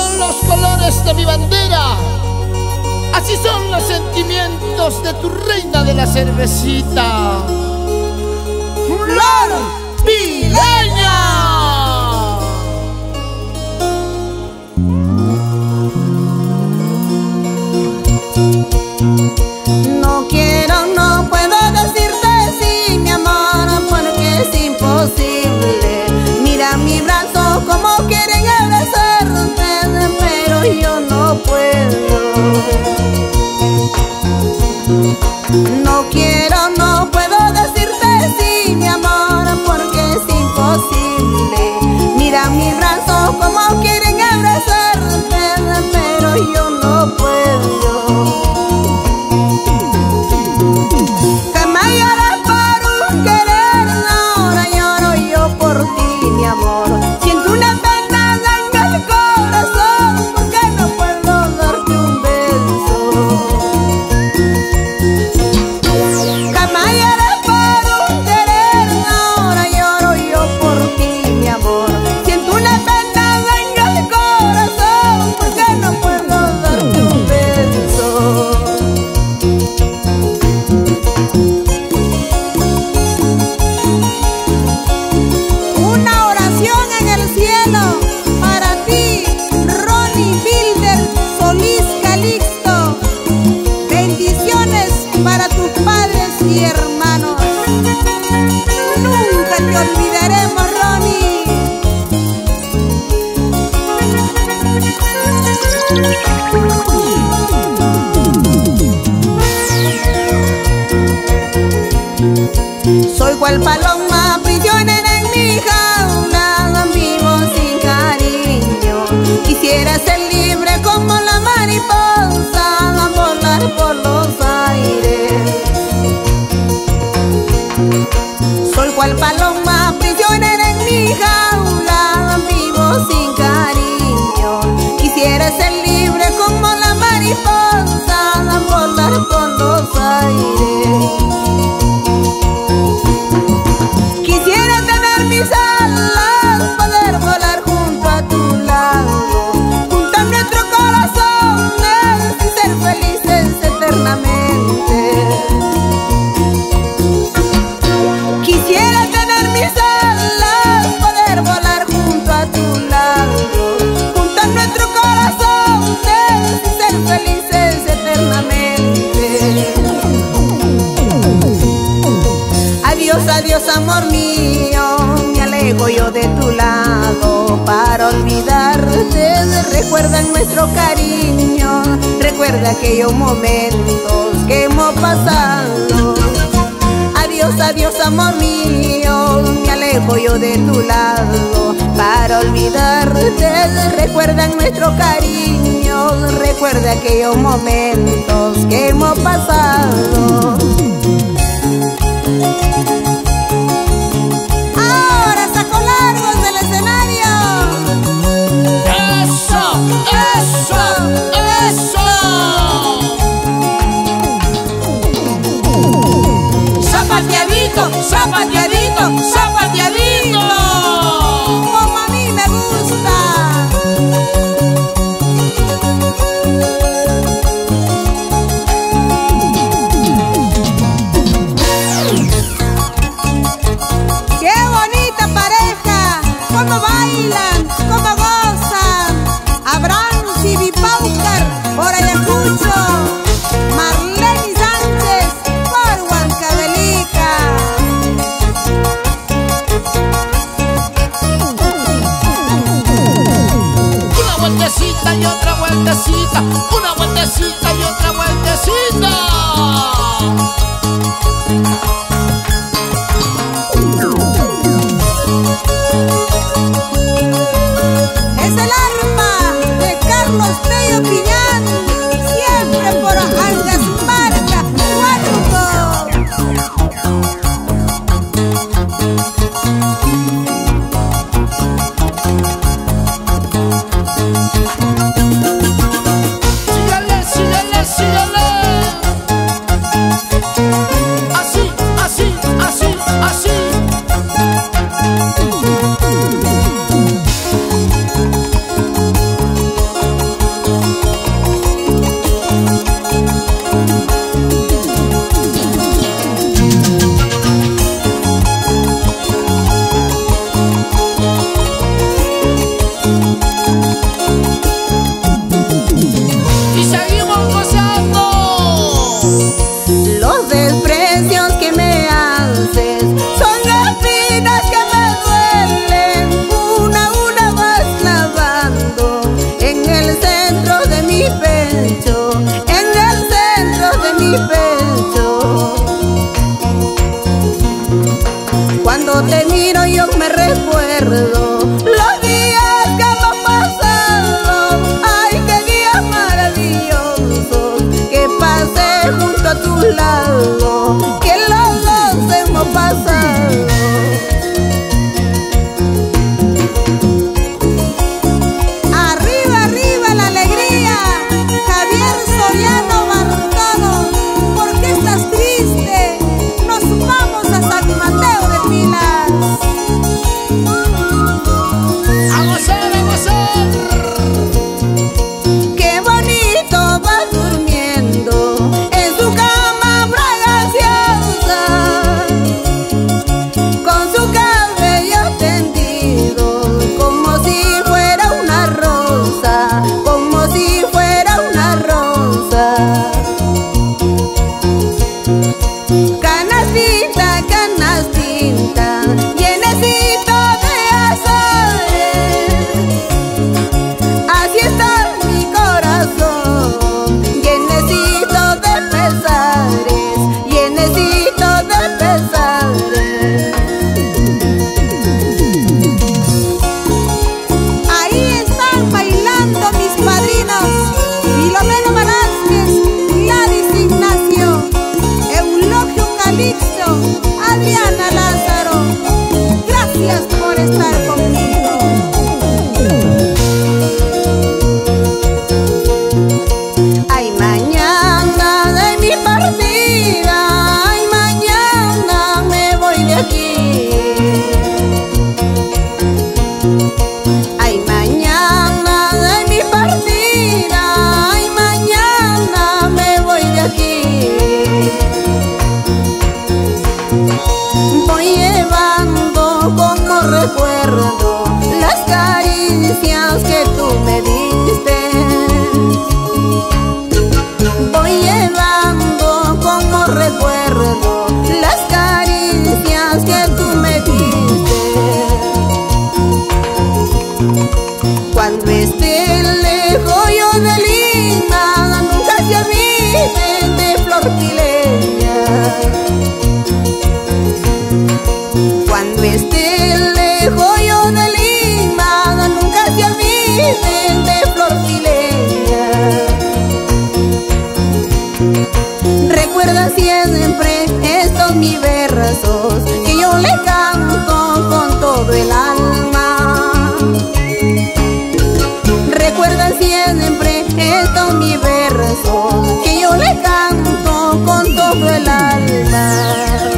son los colores de mi bandera, así son los sentimientos de tu reina de la cervecita. ¡Flor! cual paloma prisionera en mi jaula vivo sin cariño. Quisiera ser libre como la mariposa a volar por los aires Soy cual paloma prisionera en mi jaula nuestro cariño recuerda aquellos momentos que hemos pasado. Adiós, adiós, amor mío, me alejo yo de tu lado para olvidarte. Recuerda nuestro cariño, recuerda aquellos momentos que hemos pasado. una vueltecita y otra vueltecita. siempre está mi verso que yo le canto con todo el alma.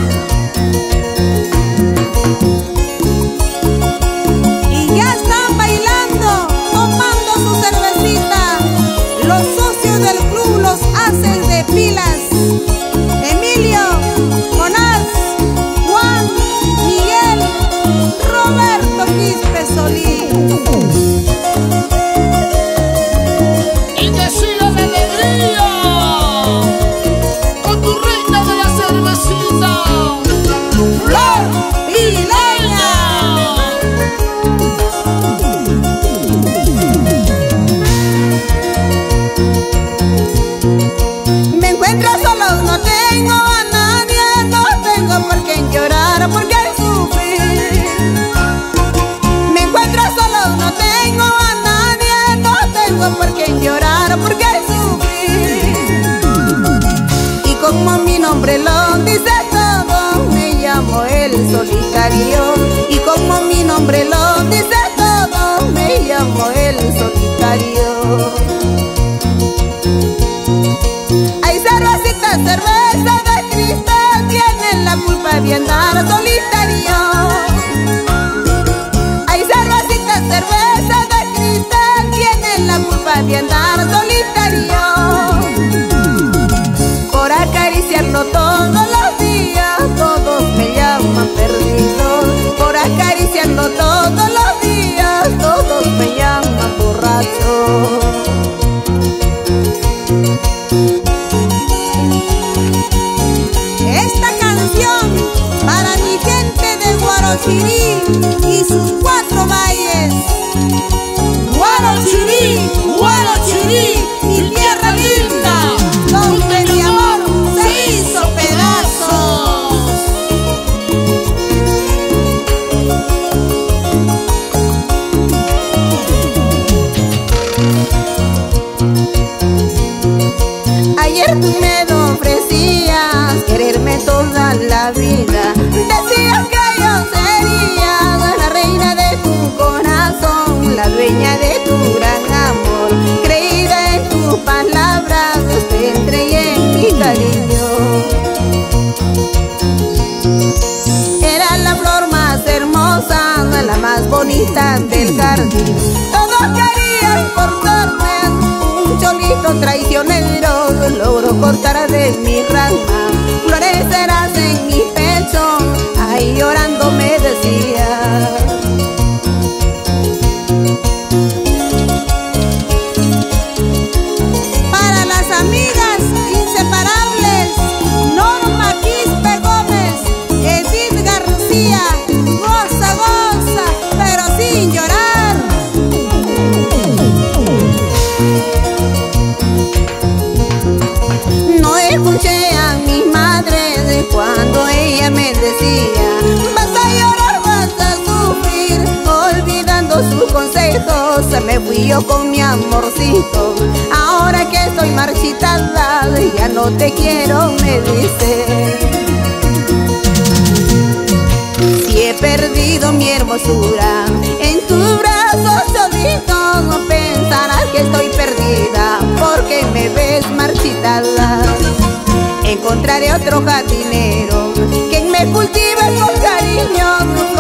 llenar querido, isso bonita del jardín. Todos querían cortarme, un cholito traicionero logró cortar de mi rama. Consejos Me fui yo con mi amorcito. Ahora que estoy marchitada Ya no te quiero, me dice. Si he perdido mi hermosura En tu brazo solito No pensarás que estoy perdida Porque me ves marchitada. Encontraré otro jardinero quien me cultive con cariño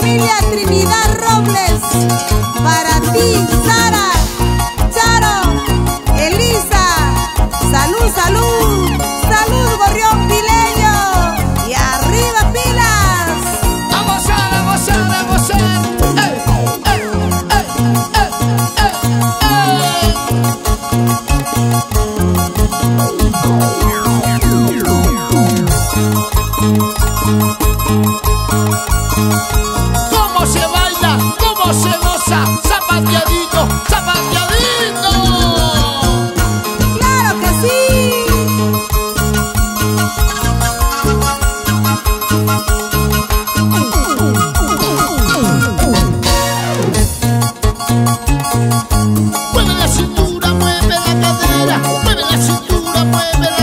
familia Trinidad Robles. Para ti, Sara.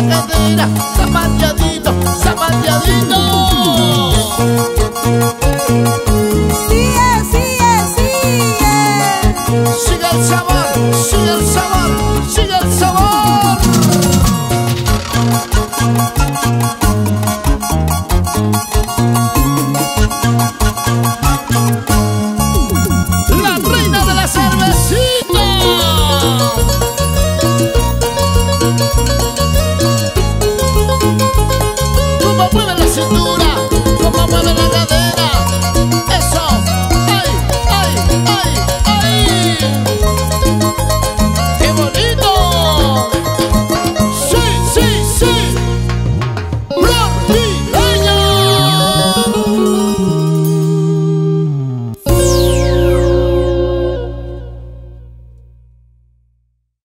cadera, zapateadito, zapateadito. Sigue, sigue, sigue. Sigue el sabor, sigue el sabor, sigue.